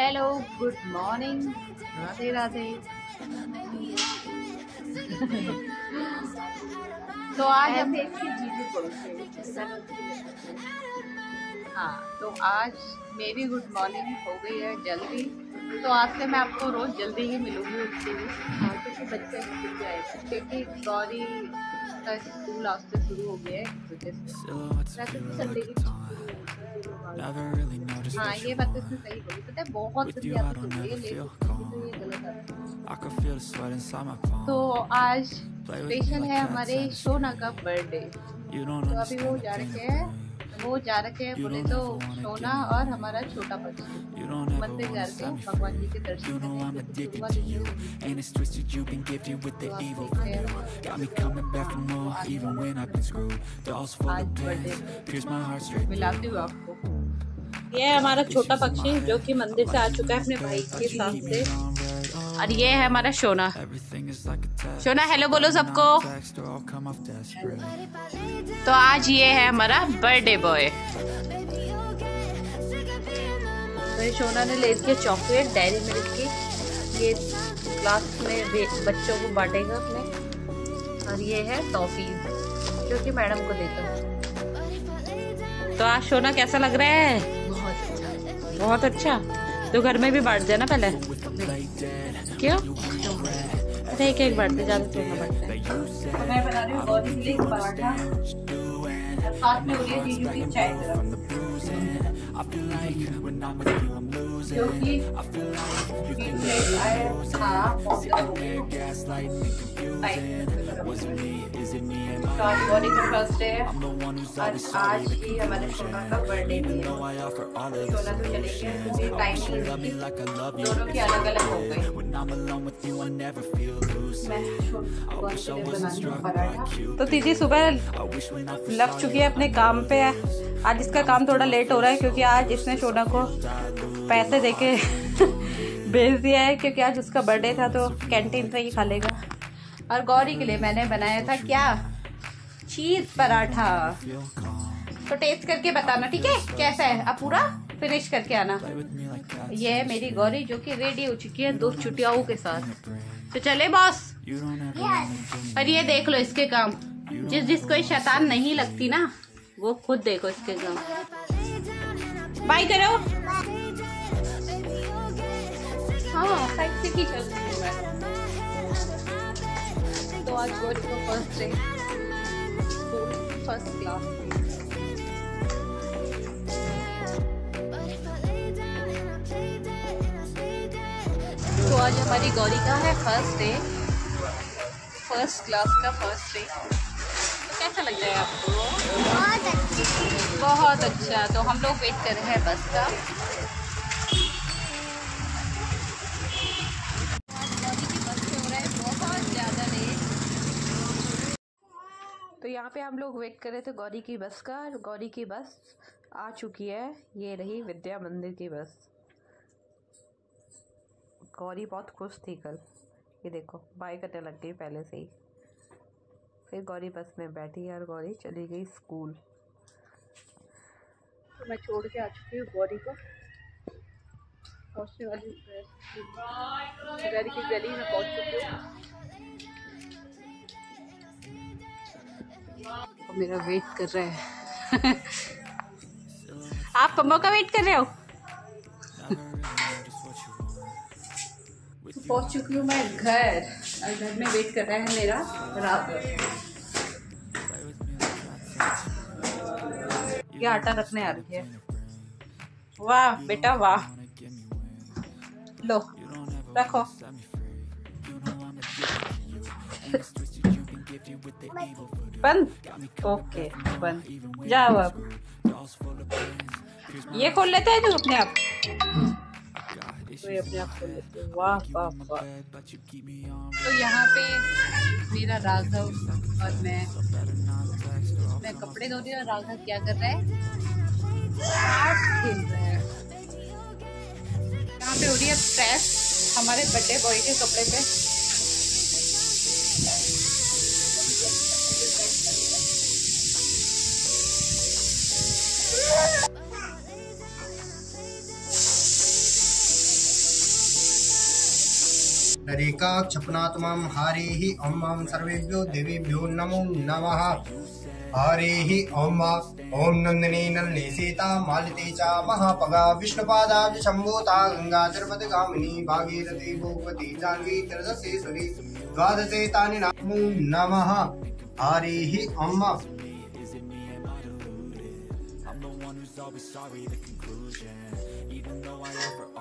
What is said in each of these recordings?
Hello good morning Radhe Radhe तो आज हम हाँ तो आज मेरी गुड मॉर्निंग हो गई है जल्दी। तो आज से मैं आपको रोज़ जल्दी ही मिलूँगी उसके लिए। क्योंकि बच्चे क्योंकि गौरी का स्कूल आज से शुरू हो गया है वैसे तो संडे की हाँ ये बात। तो इसने सही बोली। पता है बहुत जल्दी आदत हो गई है लेट तो है। तो आज स्पेशल है हमारे सोना का बर्थडे तो अभी वो जा रखे हैं। वो जा रखे हैं बोले तो सोना और हमारा छोटा बच्चा। मंदिर जा रखे हैं भगवान जी के दर्शन मिलाती हूँ आपको। ये हमारा छोटा पक्षी जो कि मंदिर से आ चुका है अपने भाई के साथ से। और ये है हमारा सोना सोना हेलो बोलो सबको। तो आज ये है हमारा बर्थडे बॉय तो सोना ने ले लिया चॉकलेट डेयरी मिल्क की। ये क्लास में बच्चों को बांटेगा अपने। और ये है टॉफी जो कि मैडम को देता है। तो आज सोना कैसा लग रहा है? बहुत अच्छा। बहुत अच्छा। तो घर में भी बांट देना पहले। क्यों? तो एक एक बांटते ज़्यादा है। मैं बना रही हूँ साथ में हो रही है चाय जो कि आज गौरी का फ़र्स्ट डे है और आज ही हमारे सोना का बर्थडे भी है सोना तो चले गए क्योंकि टाइम दोनों की अलग अलग हो गई। तो दीदी सुबह लग चुकी है अपने काम पे। आज इसका काम थोड़ा लेट हो रहा है क्योंकि आज इसने सोना को पैसे देके भेज दिया है क्योंकि आज उसका बर्थडे था तो कैंटीन पे ही खा लेगा। और गौरी के लिए मैंने बनाया था क्या? चीज़ पराठा। तो टेस्ट करके बताना ठीक है? कैसा है? अब पूरा फिनिश करके आना। ये है मेरी गौरी जो कि रेडी हो चुकी है दो छुटियाओं के साथ। तो चले बॉस और ये देख लो इसके काम। जिस जिसको शैतान नहीं लगती ना वो खुद देखो इसके काम। बाय करो हाँ तो आज फ़र्स्ट डे फ़र्स्ट क्लास तो आज हमारी गौरी का है फ़र्स्ट डे फ़र्स्ट क्लास का फ़र्स्ट डे तो कैसा लग रहा है आपको? बहुत अच्छा। बहुत अच्छा। तो हम लोग वेट कर रहे हैं बस का। तो यहाँ पे हम लोग वेट कर रहे थे गौरी की बस का। गौरी की बस आ चुकी है। ये रही विद्या मंदिर की बस। गौरी बहुत खुश थी कल। ये देखो बाय करने लग गई पहले से ही। फिर गौरी बस में बैठी और गौरी चली गई स्कूल। तो मैं छोड़ के आ चुकी हूँ गौरी को। पहुँचने वाली घर की गली में पहुँच चुकी हूँ। मेरा वेट कर रहा है। आप पम्मा का वेट कर रहे हो? पहुँच चुकी हूँ मैं घर। और घर में वेट कर रहा है मेरा रात। ये आटा रखने आ रही है। वाह, बेटा वाह। लो, रखो। बंद? ओके, बंद। जाओ अब। ये खोल लेते हैं तू अपने आप? तो ये अपने आप खोल लेते वाह वाह वाह। तो यहाँ पे मेरा राघव और मैं मैं कपड़े धो रही हूँ और राघव क्या कर रहा है? खेल रहा है। यहाँ पे हो रही है प्रेस हमारे बर्थडे बॉय के कपड़े पे। पुण्डरीका क्षपनात्मं हरिः ॐ ॐ सर्वेभ्यो देवेभ्यो नमो नमः। हरिः ॐ ओम नन्दिनी नन्दिनी सीता मालिती च, महापगा, विष्णुपादा शम्भूता गङ्गा तिरुपतिगामिनी भागीरथी भोगवती जानवी त्रयोदशेश्वरी द्वादशे, तानि नमो नमः। हरिः ॐ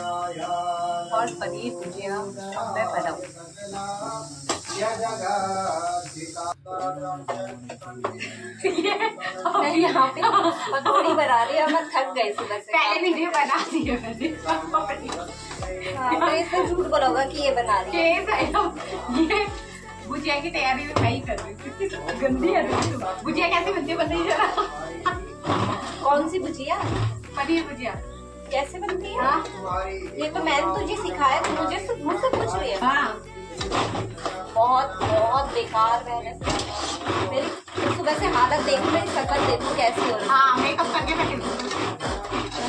और पनीर भुजिया मैं बनाऊँ। मैं यहाँ पे पकौड़ी बना रही हूँ मैं थक गई सुबह से पहले वीडियो बना दी है मैंने। हाँ, तो इसमें झूठ बोलोगा कि ये बना रही है ये भुजिया की तैयारी में मैं ही कर रही हूँ गंदी है तो। भुजिया कैसे बनती है बताइए जरा कौन सी भुजिया? पनीर भुजिया। कैसे बनती है? हाँ। ये तो मैंने तुझे सिखाया तू मुझे सिर्फ़ मुझसे पूछ रही है। हाँ। बहुत बहुत बेकार मैंने मेरी सुबह से हालत देखो मेरी शक्ल देखो कैसी हो रही हाँ। मेकअप करके बैठे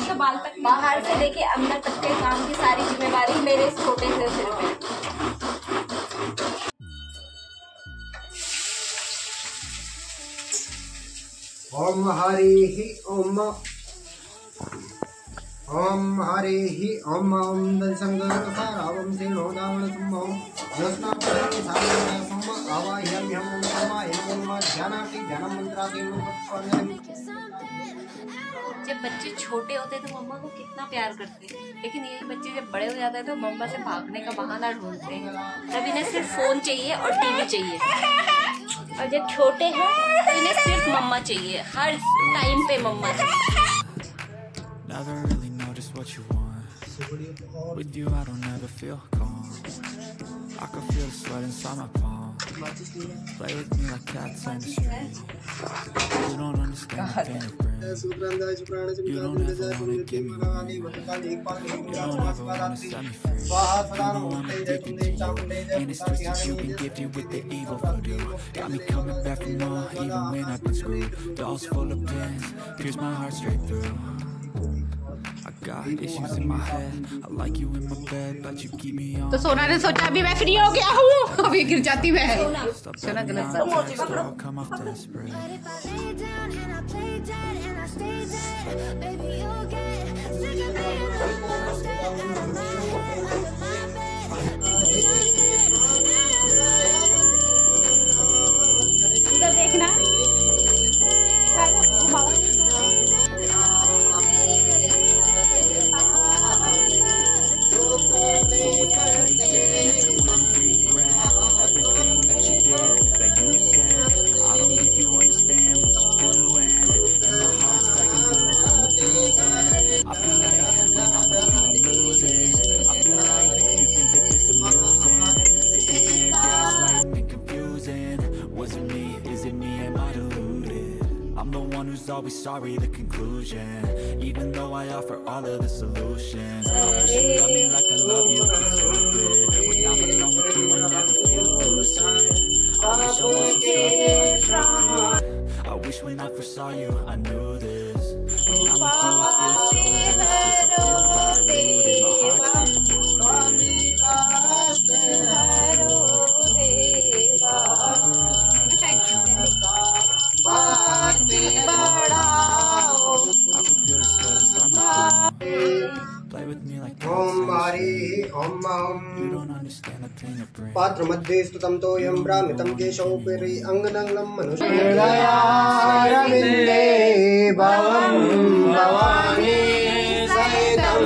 तो बाल तक बाहर से लेके अंदर तक के काम की सारी जिम्मेवारी मेरे इस छोटे से सिर पे ॐ हरिः ॐ ॐ हरिः कर्माय नमो ध्यानाति मन्त्रस्वन्दनम् जब बच्चे छोटे होते तो मम्मा को कितना प्यार करते। हैं लेकिन यही बच्चे जब बड़े हो जाते हैं तो मम्मा से भागने का बहाना ढूंढते हैं। तब इन्हें सिर्फ़ फ़ोन चाहिए और टीवी चाहिए। और जब छोटे हैं तो इन्हें सिर्फ़ मम्मा चाहिए। हर टाइम पे मम्मा चाहिए। Never really know just what you want. With you I don't ever feel calm. I can feel the sweat inside my palm. Play with me like cats on the street. You don't understand the pain it brings You don't ever wanna give me one You don't ever wanna set me free. You know I'm addicted to you And it's twisted that you've been gifted with the evil voodoo Got me coming back for more even when I've been screwed. Dolls full of pins, pierce my heart straight through. तो सोना ने सोचा अभी मैं free हो गया हूँ। अभी गिर जाती मैं। सोना गलत always sorry, the conclusion. Even though I offer all of the solutions. पात्रमध्ये स्तुतं तोयं भ्रामितं केशवोपरि अङ्गनङ्गं मनुष्यदयारविन्दे भवं भवानी सहितं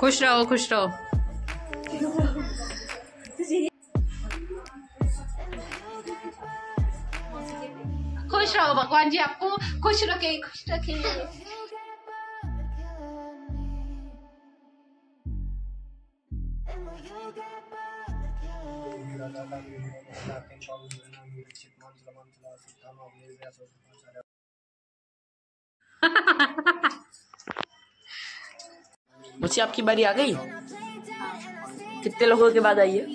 खुश रहो खुश रहो। खुश रहो भगवान जी आपको खुश रखे खुश रखे। मुझे आपकी बारी आ गई। कितने लोगों के बाद आई है?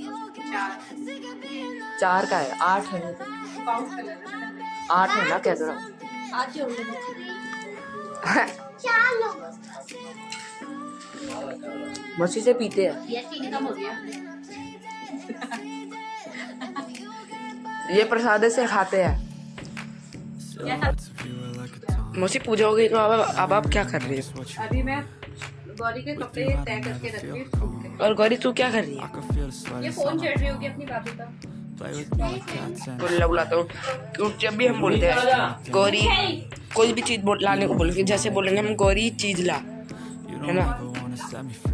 चार का है आठ है। आठ है ना कह लेना मसी से पीते हैं। ये प्रसाद से खाते हैं। मौसी पूजा हो गई तो अब अब आप क्या कर रही हो? अभी मैं गौरी के कपड़े तय करके रख रही हूँ और गौरी तू क्या कर रही है? ये फ़ोन चढ़ रही होगी अपनी भाभी का बुल्ला बुलाता हूँ। क्योंकि जब भी हम बोलते हैं गौरी कोई भी चीज़ लाने को बोलेंगे जैसे बोलेंगे हम गौरी चीज़ ला। है ना?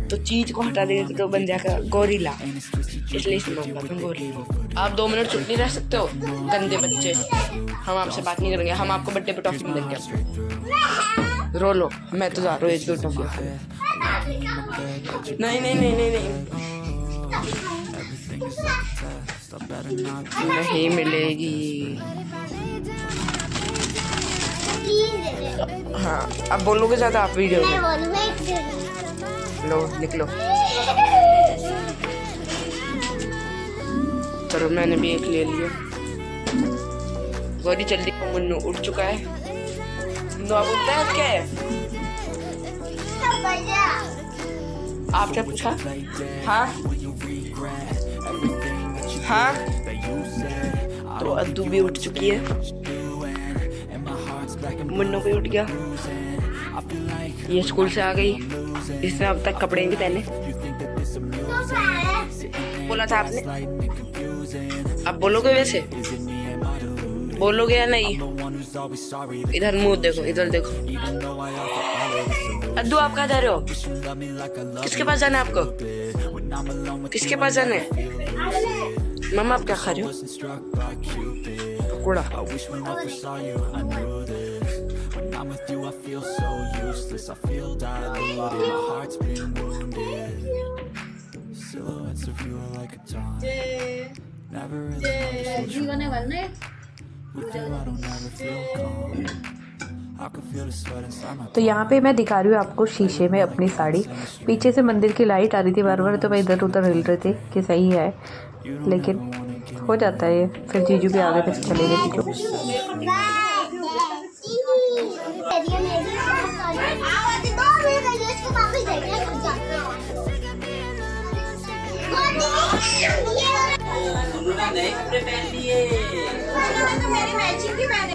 तो चीज़ को हटा देंगे तो बन जाएगा गोरीला इसलिए गोरी। आप दो मिनट चुप नहीं रह सकते हो गंदे बच्चे। हम आपसे बात नहीं करेंगे हम आपको बर्थडे पे टॉफी देंगे। रो लो मैं तो जा रहा हूँ एक दो नहीं नहीं नहीं नहीं नहीं। नहीं मिलेगी। हाँ अब बोलोगे ज़्यादा आप वीडियो में। लो निकलो। चलो मैंने भी एक ले लिया। गौरी जल्दी मुन्नू उठ चुका है। है क्या है आप पूछा हाँ हाँ तो अद्दू भी उठ चुकी है मुन्नू भी उठ गया ये स्कूल से आ गई इसने अब तक कपड़े नहीं पहने बोला था आपने अब बोलोगे वैसे बोलोगे या नहीं इधर मुँह देखो इधर देखो अद्दू आप कहाँ जा रहे हो किसके पास जाना है आपको किसके पास जाना है मम्मा आप क्या खा रहे हो pakora I'm with you, I feel so useless. I feel diluted. My heart's been wounded. Silhouettes of you are like a taunt. Never really तो यहाँ पे मैं दिखा रही हूँ आपको शीशे में अपनी साड़ी। पीछे से मंदिर की लाइट आ रही थी बार बार तो मैं इधर उधर हिल रहे थे कि सही है। लेकिन हो जाता है फिर जीजू भी आ गए फिर चले गए जीजू। नए कपड़े पहन लिए। मेरी मैचिंग की मैंने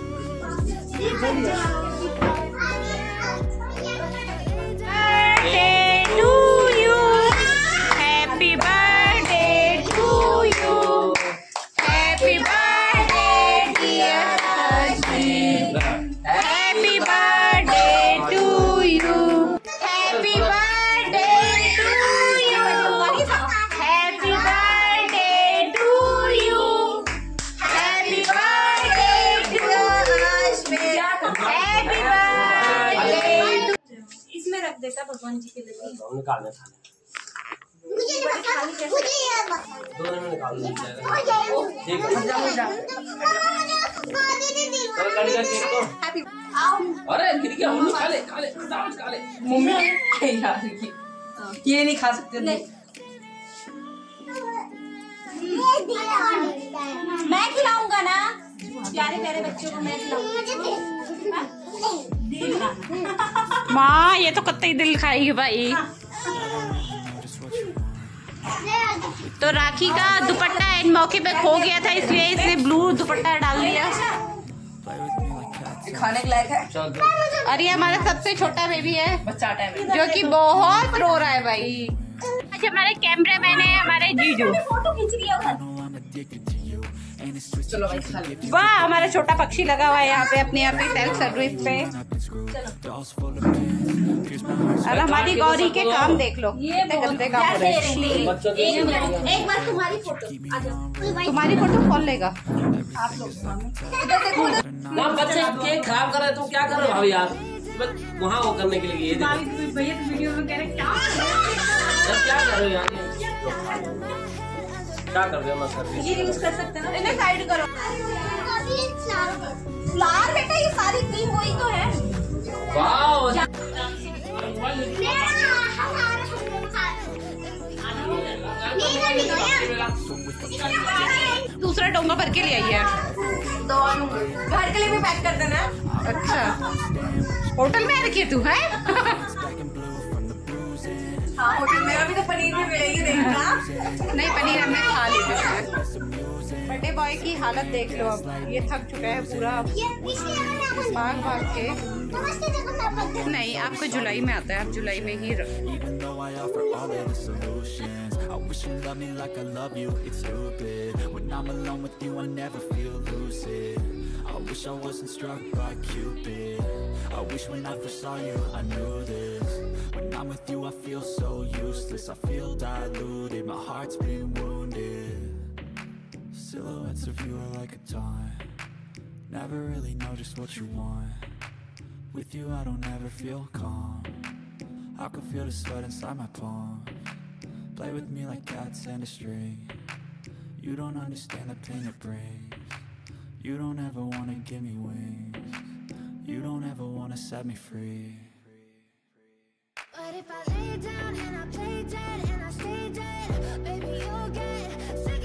निकाल में खाने। दोनों में निकाल ठीक है। अरे गिर गया उल्लू खा ले खा ले खा ले। मम्मी ये नहीं खा सकते मैं खिलाऊँगा ना? प्यारे प्यारे बच्चों को मैं खिलाऊँगा। माँ ये तो कत्ते ही दिल खाएगी भाई। तो राखी का दुपट्टा इन मौके पे खो गया था इसलिए इसने ब्लू दुपट्टा डाल दिया। खाने के लायक है? और ये हमारा सबसे छोटा बेबी है बच्चा टाइम जो कि बहुत रो रहा है भाई। आज हमारे कैमरे मैन है हमारे जीजू। फ़ोटो खींच रही है चलो भाई खा ले। वाह हमारा छोटा पक्षी लगा हुआ है यहाँ पे अपने यहाँ पे सेल्फ सर्विस पे. अरे हमारी गौरी के काम देख लो। कितने गंदे काम हो रहे हैं। एक बार तुम्हारी फ़ोटो आ तुम्हारी फ़ोटो कौन लेगा? ना बच्चे केक खराब कर रहे तुम क्या कर रहे हो? भाभी यार वहाँ वो करने के लिए ये देखो। भैया वीडियो में कह रहे क्या? क्या कर रहे हो यार? ये? क्या कर रहे हो मैं सर्विस ये यूज़ कर सकते हैं ना? इन्हें साइड करो। फ्लावर बेटा ये सारी क्रीम वही तो है। वाह दूसरा डोंगा भर के ले आई है। दोनों घर के लिए भी पैक कर देना। अच्छा। होटल में रखी तू है? हाँ होटल मेरा भी तो पनीर भी मिलेगी देखना नहीं पनीर हमने खा ली थी बर्थडे बॉय की हालत देख लो अब ये थक चुका है पूरा भाग भाग के नहीं आपको जुलाई में आता है आप जुलाई में ही wish you loved me like I love you, it's stupid When I'm alone with you I never feel lucid I wish I wasn't struck by Cupid I wish when I first saw you I knew this When I'm with you I feel so useless I feel diluted, my heart's been wounded Silhouettes of you are like a taunt. Never really know just what you want. With you I don't ever feel calm. I can feel the sweat inside my palm. Play with me like cats and a string. You don't understand the pain it brings. You don't ever wanna give me wings. You don't ever wanna set me free. But if I lay down and I play dead and I stay dead, baby, you'll get sick